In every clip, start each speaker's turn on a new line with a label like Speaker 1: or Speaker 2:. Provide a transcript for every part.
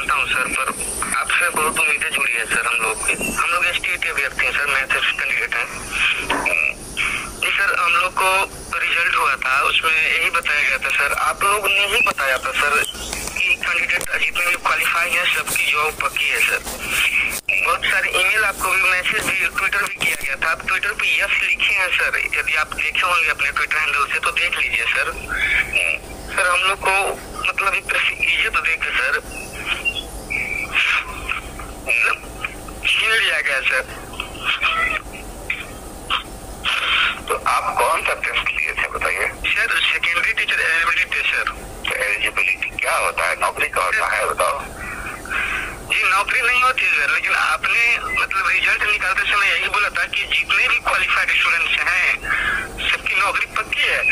Speaker 1: मानता हूँ, सर, पर आपसे बहुत उम्मीदें जुड़ी है, सर, हम लोग की हम लोग एस टी के व्यक्ति हैं, सर, मैं सिर्फ़ कैंडिडेट हैं। जी, सर, हम लोग को रिज़ल्ट हुआ था, उसमें यही बताया गया था, सर, आप लोग ने ही बताया था, सर, कि कैंडिडेट जितने भी क्वालिफाई है, सबकी जॉब पक्की है, सर।
Speaker 2: बहुत
Speaker 1: सारे ईमेल आपको भी मैसेज भी ट्विटर भी किया गया था। आप ट्विटर पे यस लिखे हैं, सर। यदि आप देखे होंगे अपने ट्विटर हैंडल से तो देख लीजिए, सर।
Speaker 2: तो आप कौन सा टेस्ट लिए थे बताइए?
Speaker 1: Sir secondary teacher eligibility sir
Speaker 2: तो एलिजिबिलिटी क्या होता है? नौकरी का होता है बताओ।
Speaker 1: जी नौकरी नहीं होती सर लेकिन आपने मतलब रिज़ल्ट निकालते समय यही बोला था कि जितने भी क्वालिफाइड स्टूडेंट्स हैं सबकी नौकरी पक्की है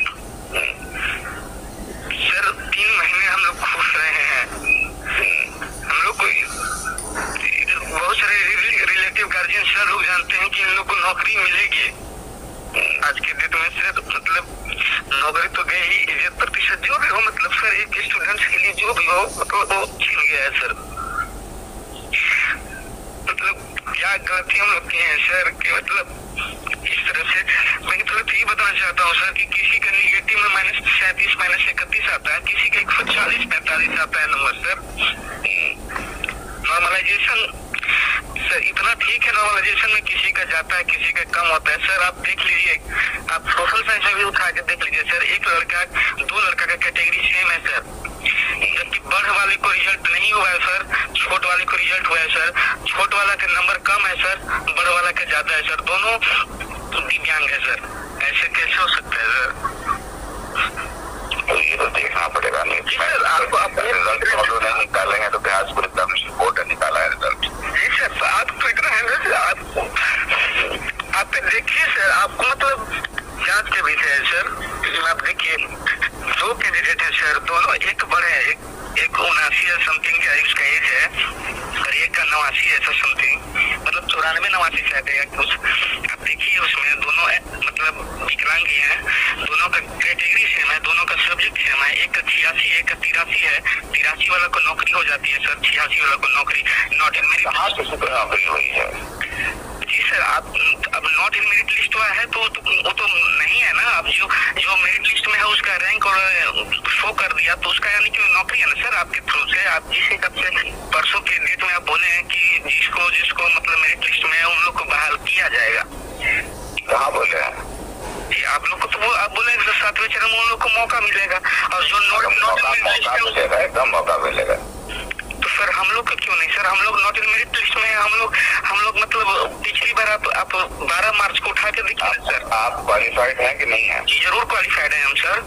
Speaker 1: सर तीन महीने हम लोग खुश रहे हैं हम लोग को बहुत सारे रिलेटिव गार्जियन सर लोग जानते हैं कि इन लोग को नौकरी मिलेगी। आज के डेट में सर मतलब नौकरी तो गई ही इज़्ज़त प्रतिशत जो भी हो मतलब सर, एक स्टूडेंट्स के लिए जो भी हो मतलब वो छीन गया है, सर। मतलब क्या गलती हम लोग किए हैं, सर, कि मतलब इस तरह से मैं तो ये बताना चाहता हूँ, सर, कि किसी का निगेटिव में माइनस सैंतीस माइनस इकतीस आता है, किसी का एक सौ चालीस, पैंतालीस आता है, नंबर, सर। नॉर्मलाइजेशन सर, इतना ठीक है नॉर्मलाइजेशन में किसी का जाता है, किसी का कम होता है। सर, आप देख लीजिए, आप सोशल साइंस में भी उठा के देख लीजिए, सर, एक लड़का, दो लड़का का कैटेगरी सेम है, सर। बढ़ वाले को रिज़ल्ट नहीं हुआ है, सर। छोट वाले को रिज़ल्ट हुआ है, सर। छोट वाला का नंबर कम है, सर। बड़ वाला का ज़्यादा है, सर। दोनों दिव्यांग है सर ऐसे कैसे हो सकता है सर
Speaker 2: तो ये तो देखना पड़ेगा नहीं जी सर, आपको अपने- रिज़ल्ट हम लोग नहीं निकालेंगे तो बिहार स्कूल एग्जामिनेशन बोर्ड ने निकाला है रिज़ल्ट
Speaker 1: जी सर आप ट्विटर हैंडल से आप आप पे देखिए सर आपको मतलब जाँच के विषय है सर लेकिन आप देखिए दो कैंडिडेट है सर दोनों एक बड़े हैं एक एक उनासी है समथिंग का इसका एज है। और एक का नवासी है समथिंग मतलब चौरानवे नवासी शायद है कुछ आप देखिए उसमें दोनों मतलब विकलांग ही हैं। दोनों का कैटेगरी सेम है दोनों का सब्जेक्ट सेम है। एक का छियासी एक का तिरासी है। तिरासी वाला को नौकरी हो जाती है सर। छियासी वाला को नौकरी नॉट मेरिट कहाँ
Speaker 2: किसी को नौकरी हुई है।
Speaker 1: जी सर आप अब नॉट इन मेरिट लिस्ट हुआ है तो, तो वो तो नहीं है ना? अब जो जो मेरिट लिस्ट में है उसका रैंक और शो कर दिया तो उसका यानी कि नौकरी है ना सर आपके थ्रू से? आप जिस हिसाब से परसों के डेट में आप बोले हैं कि जिसको जिसको मतलब मेरिट लिस्ट में है उन लोग को बहाल किया जाएगा।
Speaker 2: कहाँ बोले हैं?
Speaker 1: जी आप लोग को तो वो आप बोले सातवें चरण में उन लोग को मौका मिलेगा। और जो नॉट नॉट मिलेगा
Speaker 2: एकदम मौका मिलेगा।
Speaker 1: तो सर हम लोग का क्यों नहीं? सर हम लोग नॉट इन मेरिट लिस्ट में हम लोग हम लोग मतलब पिछली बार आप आप बारह मार्च को उठा के देखिए सर
Speaker 2: आप क्वालिफाइड हैं कि नहीं है?
Speaker 1: जी ज़रूर क्वालिफाइड है हम सर